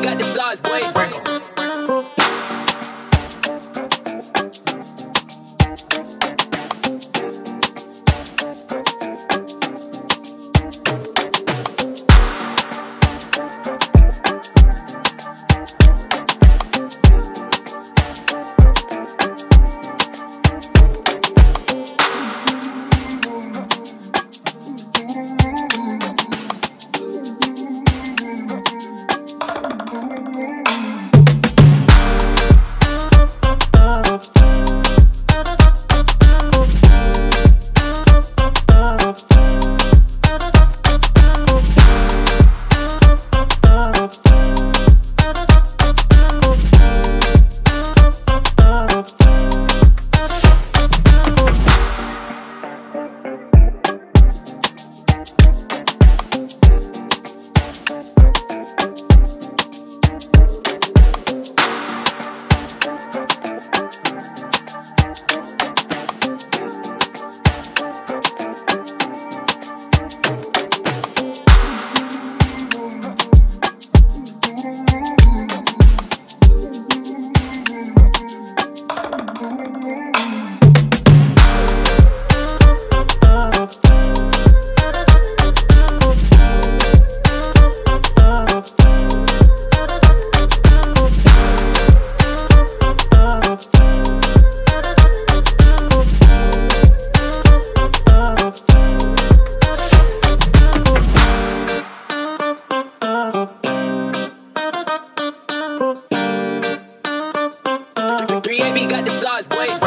got the size, boy. Sprinkle. baby got the sauce, boy.